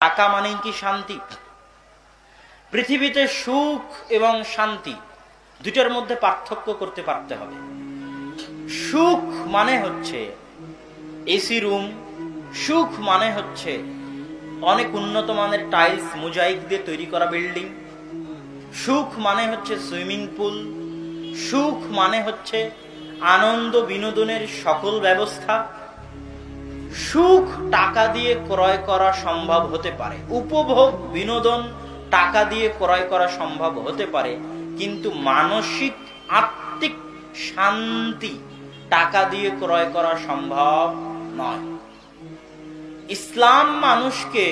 টাকা মানেই কি শান্তি? পৃথিবীতে সুখ এবং শান্তি দুটার মধ্যে পার্থক্য করতে পারতে হবে। সুখ মানে হচ্ছে এসি রুম, সুখ মানে হচ্ছে অনেক উন্নত মানের টাইলস, মোজাইক দিয়ে তৈরি করা বিল্ডিং। সুখ মানে হচ্ছে সুইমিং পুল। সুখ মানে হচ্ছে আনন্দ বিনোদনের সকল ব্যবস্থা। সুখ টাকা দিয়ে ক্রয় করা সম্ভব হতে পারে। উপভোগ, বিনোদন টাকা দিয়ে ক্রয় করা সম্ভব হতে পারে, কিন্তু মানসিক, আত্মিক শান্তি টাকা দিয়ে ক্রয় করা সম্ভব নয়। ইসলাম মানুষকে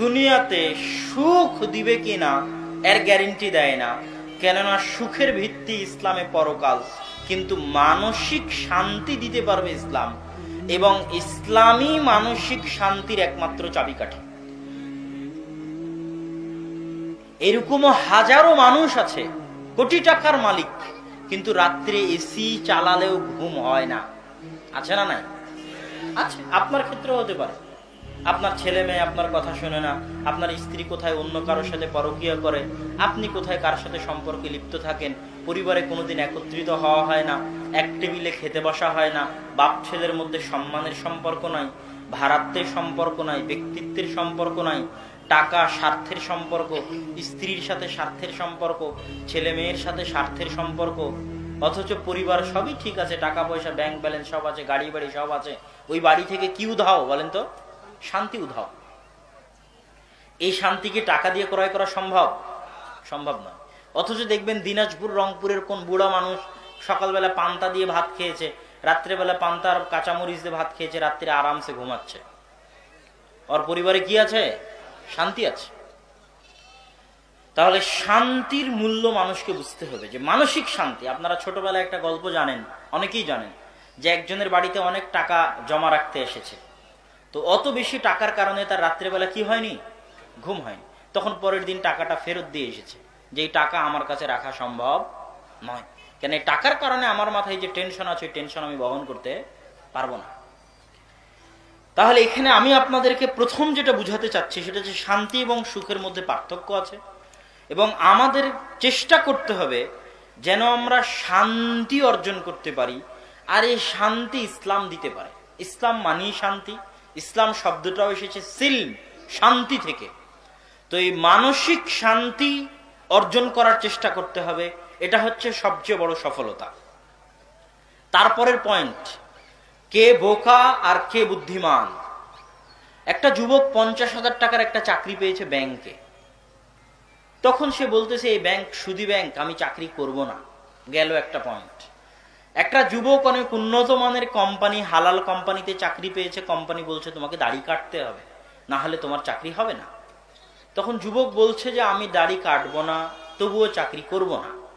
দুনিয়াতে সুখ দিবে কিনা, এর গ্যারেন্টি দেয় না। কেননা সুখের ভিত্তি ইসলামে পরকাল, কিন্তু মানসিক শান্তি দিতে পারবে ইসলাম। এবং ইসলামী মানসিক শান্তির একমাত্র চাবিকাঠি। এরকম হাজারো মানুষ আছে, কোটি টাকার মালিক, কিন্তু রাত্রে এসি চালালেও ঘুম হয় না। আছে না নাই? আছে, আপনার ক্ষেত্রেও হতে পারে। আপনার ছেলে মেয়ে আপনার কথা শোনে না, আপনার স্ত্রী কোথায় অন্য কারোর সাথে পরকিয়া করে, আপনি কোথায় কার সাথে সম্পর্কে লিপ্ত থাকেন? পরিবারে কোনোদিন একত্রিত হওয়া হয় না, এক টেবিলে খেতে বসা হয় না, বাপ ছেলের মধ্যে সম্মানের সম্পর্ক নাই ভারাত্মের সম্পর্ক নাই, ব্যক্তিত্বের সম্পর্ক নাই, টাকা স্বার্থের সম্পর্ক, স্ত্রীর সাথে স্বার্থের সম্পর্ক, ছেলে মেয়ের সাথে স্বার্থের সম্পর্ক। অথচ পরিবার সবই ঠিক আছে, টাকা পয়সা ব্যাংক ব্যালেন্স সব আছে, গাড়ি বাড়ি সব আছে। ওই বাড়ি থেকে কি উধাও বলেন তো। শান্তি উধাও। এই শান্তিকে টাকা দিয়ে ক্রয় করা সম্ভব? সম্ভব নয়। অথচ দেখবেন দিনাজপুর, রংপুরের কোন বুড়া মানুষ সকালবেলা পান্তা দিয়ে ভাত খেয়েছে, রাত্রেবেলা পান্তার কাঁচামরিচ দিয়ে ভাত খেয়েছে, রাত্রে আরামসে ঘুমাচ্ছে। ওর পরিবারে কি আছে? শান্তি আছে। তাহলে শান্তির মূল্য মানুষকে বুঝতে হবে যে মানসিক শান্তি, আপনারা ছোটবেলায় একটা গল্প জানেন, অনেকেই জানেন, যে একজনের বাড়িতে অনেক টাকা জমা রাখতে এসেছে। তো অত বেশি টাকার কারণে তার রাত্রেবেলা কি হয়নি? ঘুম হয়নি। তখন পরের দিন টাকাটা ফেরত দিয়ে এসেছে যে, এই টাকা আমার কাছে রাখা সম্ভব নয়। কেন, এই টাকার কারণে আমার মাথায় যে টেনশন আছে টেনশন আমি বহন করতে পারব না। তাহলে এখানে আমি আপনাদেরকে প্রথম যেটা বুঝাতে চাচ্ছি, সেটা হচ্ছে শান্তি এবং সুখের মধ্যে পার্থক্য আছে এবং আমাদের চেষ্টা করতে হবে যেন আমরা শান্তি অর্জন করতে পারি। আর এই শান্তি ইসলাম দিতে পারে। ইসলাম মানি শান্তি। ইসলাম শব্দটাও এসেছে সিল শান্তি থেকে। তো এই মানসিক শান্তি অর্জন করার চেষ্টা করতে হবে, এটা হচ্ছে সবচেয়ে বড় সফলতা। তারপরের পয়েন্ট কে বোকা আর কে বুদ্ধিমান? একটা যুবক পঞ্চাশ হাজার টাকার একটা চাকরি পেয়েছে ব্যাংকে তখন সে বলতেছে, এই ব্যাংক সুদি ব্যাংক আমি চাকরি করব না। গেল একটা পয়েন্ট একটা যুবক অনেক উন্নত মানের কোম্পানি হালাল কোম্পানিতে চাকরি পেয়েছে কোম্পানি বলছে তোমাকে দাড়ি কাটতে হবে। না হলে তোমার চাকরি হবে না। তখন যুবক বলছে যে, আমি দাড়ি কাটবো না, তবুও চাকরি করব না।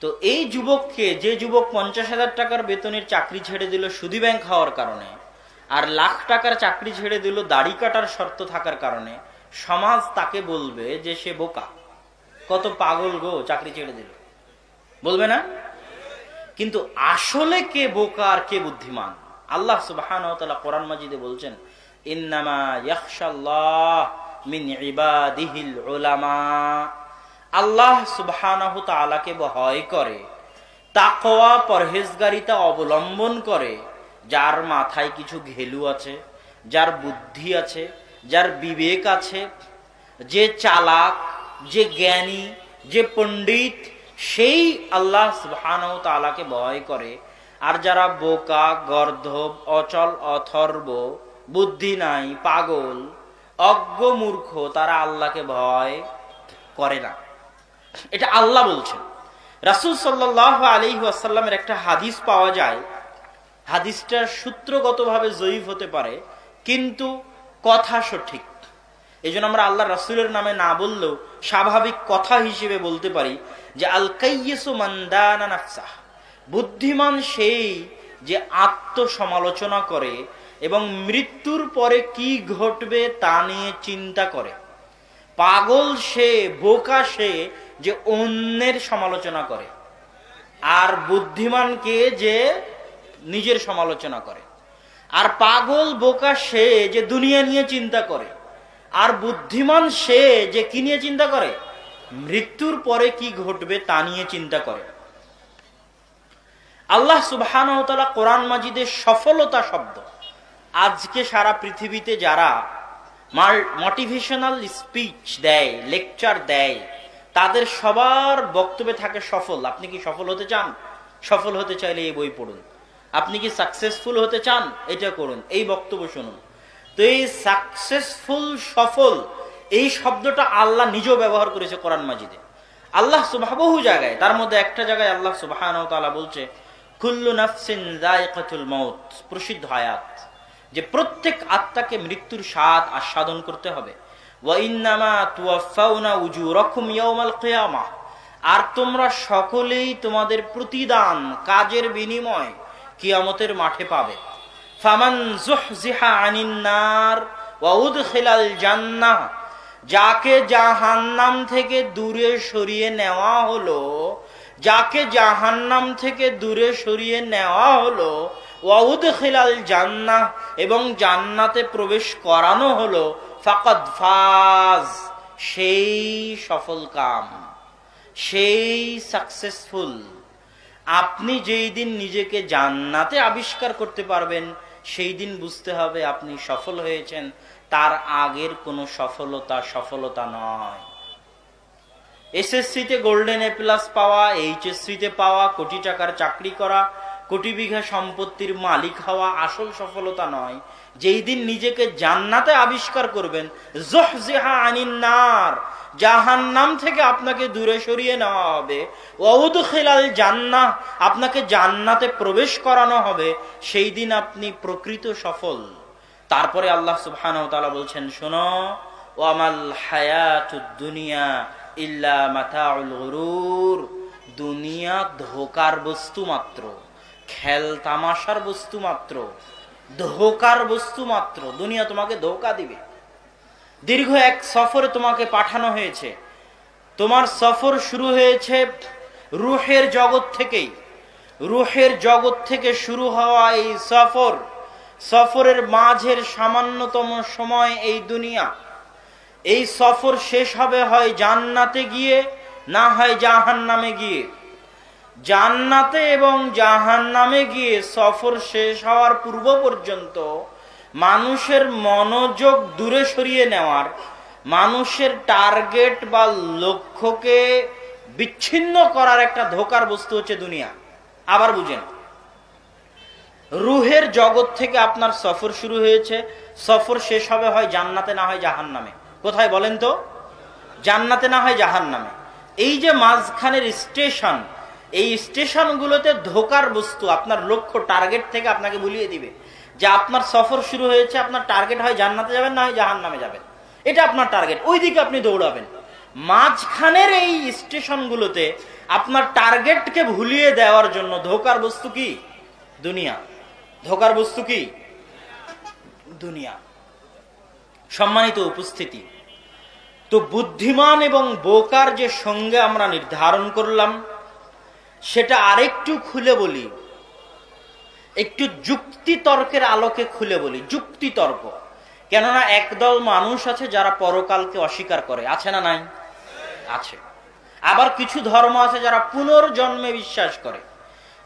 তো এই যুবককে, যে যুবক পঞ্চাশ হাজার টাকার বেতনের চাকরি ছেড়ে দিল সুদি ব্যাংক হওয়ার কারণে, আর লাখ টাকার চাকরি ছেড়ে দিল দাড়ি কাটার শর্ত থাকার কারণে, সমাজ তাকে বলবে যে, সে বোকা। কত পাগল গো, চাকরি ছেড়ে দিল। বলবে না? কিন্তু আসলে কে বোকা আর কে বুদ্ধিমান? আল্লাহ সুবহান কোরআন মাজিদে বলছেন আল্লাহ তাআলাকে ভয় করে, তাকওয়া পরহেজগারিতা অবলম্বন করে, যার মাথায় কিছু ঘেলু আছে, যার বুদ্ধি আছে, যার বিবেক আছে, যে চালাক, যে জ্ঞানী, যে পণ্ডিত সেই আল্লাহ সুবহানাহু ভয় করে। আর যারা বোকা, গর্ধব, অচল, অথর্ব, বুদ্ধি নাই, পাগল, অজ্ঞ মূর্খ, তারা আল্লাহকে ভয় করে না। এটা আল্লাহ বলছেন। রাসুল সাল্লাহ আলী আসাল্লামের একটা হাদিস পাওয়া যায়। হাদিসটা সূত্রগতভাবে জয়ীফ হতে পারে, কিন্তু কথা সঠিক। এই জন্য আমরা আল্লাহ রাসুলের নামে না বললেও স্বাভাবিক কথা হিসেবে বলতে পারি যে আল কাইয়েসুমান্দানাফসাহ বুদ্ধিমান সেই যে আত্মসমালোচনা করে এবং মৃত্যুর পরে কি ঘটবে তা নিয়ে চিন্তা করে। পাগল সে, বোকা সে যে অন্যের সমালোচনা করে। আর বুদ্ধিমানকে যে নিজের সমালোচনা করে। আর পাগল, বোকা সে যে দুনিয়া নিয়ে চিন্তা করে। আর বুদ্ধিমান সে যে কি নিয়ে চিন্তা করে? মৃত্যুর পরে কি ঘটবে তা নিয়ে চিন্তা করে। আল্লাহ সুবহান কোরআন মাজিদের সফলতা শব্দ। আজকে সারা পৃথিবীতে যারা মোটিভেশনাল স্পিচ দেয়, লেকচার দেয়, তাদের সবার বক্তব্যে থাকে সফল। আপনি কি সফল হতে চান? সফল হতে চাইলে এই বই পড়ুন। আপনি কি সাকসেসফুল হতে চান? এটা করুন। এই বক্তব্য শুনুন। তো এই সাকসেসফুল সফল, এই শব্দটা আল্লাহ নিজেও ব্যবহার করেছে কোরআন মাজিদে। আল্লাহ সুবাহ, বহু জায়গায়, তার মধ্যে একটা জায়গায় আল্লাহ সুবাহ বলছে, কুল্লু নাফসিন মৌত প্রসিদ্ধ আয়াত, যে প্রত্যেক আত্মাকে মৃত্যুর স্বাদ আস্বাদন করতে হবে। আর তোমরা সকলেই তোমাদের প্রতিদান, কাজের বিনিময় কিয়ামতের মাঠে পাবে। ফামান জুহজিহা আনিন্নার জান্নাহ যাকে জাহান্নাম থেকে দূরে সরিয়ে নেওয়া হলো, যাকে জাহান্নাম থেকে দূরে সরিয়ে নেওয়া হলো ওয়াউদ খিলাল জান্নাহ এবং জান্নাতে প্রবেশ করানো হলো, ফাকাদ ফাজ, সেই সফল কাম, সেই সাকসেসফুল আপনি যেই দিন নিজেকে জান্নাতে আবিষ্কার করতে পারবেন সেই দিন বুঝতে হবে আপনি সফল হয়েছেন, তার আগের কোনো সফলতা সফলতা নয়। এসএসসিতে গোল্ডেন এ প্লাস পাওয়া এইচএসসিতে পাওয়া, কোটি টাকার চাকরি করা কোটি বিঘা সম্পত্তির মালিক হওয়া আসল সফলতা নয়। যেই দিন নিজেকে জান্নাতে আবিষ্কার করবেন জহজেহা আনিন্নার জাহান নাম থেকে আপনাকে দূরে সরিয়ে নেওয়া হবে। ওউদ খেলাল জান্না আপনাকে জান্নাতে প্রবেশ করানো হবে। সেই দিন আপনি প্রকৃত সফল। তারপরে আল্লাহ সুবহান বলছেন, শোনো ও আমাল হায়াত দুনিয়া ইল্লা মাথা দুনিয়া ধোকার বস্তু মাত্র। খেল তামাশার বস্তু মাত্র, ধোকার বস্তু মাত্র, দুনিয়া তোমাকে ধোকা দিবে। দীর্ঘ এক সফরে তোমাকে পাঠানো হয়েছে। তোমার সফর শুরু হয়েছে রুহের জগৎ থেকেই। রুহের জগৎ থেকে শুরু হওয়া এই সফর, সফরের মাঝের সামান্যতম সময় এই দুনিয়া। এই সফর শেষ হবে হয় জান্নাতে গিয়ে, না হয় জাহান নামে গিয়ে। জান্নাতে এবং জাহান নামে গিয়ে সফর শেষ হওয়ার পূর্ব পর্যন্ত মানুষের মনোযোগ দূরে সরিয়ে নেওয়ার, মানুষের টার্গেট বা লক্ষ্যকে বিচ্ছিন্ন করার একটা ধোকার বস্তু হচ্ছে দুনিয়া। আবার বুঝেন। রুহের জগৎ থেকে আপনার সফর শুরু হয়েছে। সফর শেষ হবে হয় জান্নাতে, না হয় জাহান নামে কোথায় বলেন তো? জান্নাতে, না হয় জাহান নামে এই যে মাঝখানের স্টেশন এই স্টেশনগুলোতে ধোকার বস্তু, আপনার লক্ষ্য টার্গেট থেকে আপনাকে ভুলিয়ে দিবে। যে আপনার সফর শুরু হয়েছে, আপনার টার্গেট হয় জান্নাতে যাবেন, না হয় জাহান নামে যাবেন। এটা আপনার টার্গেট ওই দিকে আপনি দৌড়াবেন। মাঝখানের এই স্টেশনগুলোতে আপনার টার্গেটকে ভুলিয়ে দেওয়ার জন্য ধোকার বস্তু কি? দুনিয়া। ধোকার বস্তু কি? দুনিয়া। সম্মানিত উপস্থিতি, তো বুদ্ধিমান এবং বোকার যে সঙ্গে আমরা নির্ধারণ করলাম সেটা আরেকটু খুলে বলি। একটু যুক্তি তর্কের আলোকে খুলে বলি, যুক্তি তর্ক। কেননা একদল মানুষ আছে যারা পরকালকে অস্বীকার করে, আছে না নাই? আছে। আবার কিছু ধর্ম আছে যারা পুনর্জন্মে বিশ্বাস করে।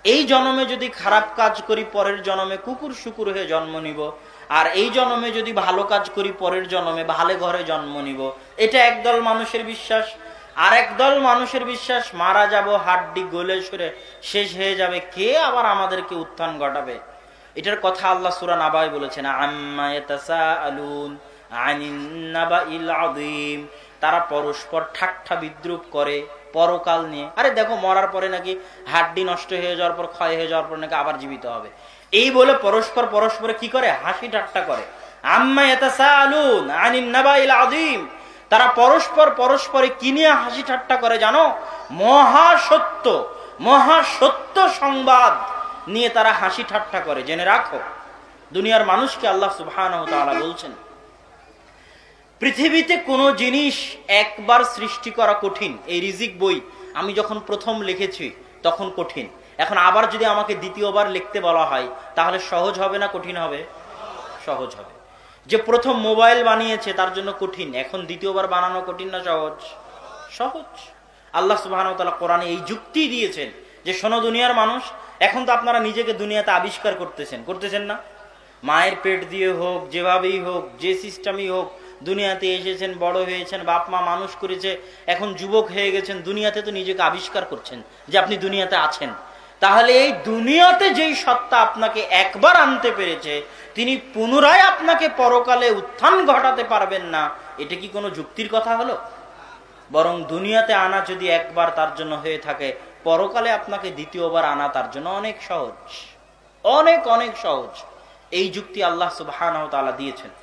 এই জন্মে যদি খারাপ কাজ করি, পরের জন্মে কুকুর শুকুর হয়ে জন্ম নিব। আর এই জন্মে যদি ভালো কাজ করি, পরের জন্মে ভালো ঘরে জন্ম নিব। এটা একদল মানুষের বিশ্বাস। আর একদল মানুষের বিশ্বাস, মারা যাব, হাড্ডি গলে সরে শেষ হয়ে যাবে, কে আবার আমাদেরকে উত্থান ঘটাবে? এটার কথা আল্লাহ সুরান আবাই বলেছেন তারা পরস্পর ঠাট্টা বিদ্রুপ করে, পরকাল নিয়ে। আরে দেখো, মরার পরে নাকি হাড্ডি নষ্ট হয়ে যাওয়ার পর, ক্ষয় হয়ে যাওয়ার পর নাকি আবার জীবিত হবে। এই বলে পরস্পর পরস্পরে কি করে? হাসি ঠাট্টা করে। আম্মা আনিন নাবাইল আদিম তারা পরস্পর পরস্পরে কি নিয়ে হাসি ঠাট্টা করে জানো? মহাসত্য মহাসত্য সংবাদ নিয়ে তারা হাসি ঠাট্টা করে। জেনে রাখো, দুনিয়ার মানুষকে আল্লাহ সুবহান বলছেন, পৃথিবীতে কোনো জিনিস একবার সৃষ্টি করা কঠিন, এই রিজিক বই আমি যখন প্রথম লিখেছি তখন কঠিন। এখন আবার যদি আমাকে দ্বিতীয়বার লিখতে বলা হয়, তাহলে সহজ হবে না কঠিন হবে? সহজ হবে। যে প্রথম মোবাইল বানিয়েছে, তার জন্য কঠিন। এখন দ্বিতীয়বার বানানো কঠিন না সহজ? সহজ। আল্লাহ সুবাহ কোরআনে এই যুক্তি দিয়েছেন যে, শোনো দুনিয়ার মানুষ, এখন তো আপনারা নিজেকে দুনিয়াতে আবিষ্কার করতেছেন। করতেছেন না? মায়ের পেট দিয়ে হোক, যেভাবেই হোক, যে সিস্টেমই হোক, দুনিয়াতে এসেছেন, বড় হয়েছেন, বাপ মা মানুষ করেছে, এখন যুবক হয়ে গেছেন, দুনিয়াতে তো নিজেকে আবিষ্কার করছেন যে, আপনি দুনিয়াতে আছেন। তাহলে এই দুনিয়াতে যেই সত্তা আপনাকে একবার আনতে পেরেছে তিনি পুনরায় আপনাকে পরকালে উত্থান ঘটাতে পারবেন না। এটা কি কোনো যুক্তির কথা হলো? বরং দুনিয়াতে আনা যদি একবার তার জন্য হয়ে থাকে, পরকালে আপনাকে দ্বিতীয়বার আনা তার জন্য অনেক সহজ। অনেক অনেক সহজ। এই যুক্তি আল্লাহ সুবাহ দিয়েছেন।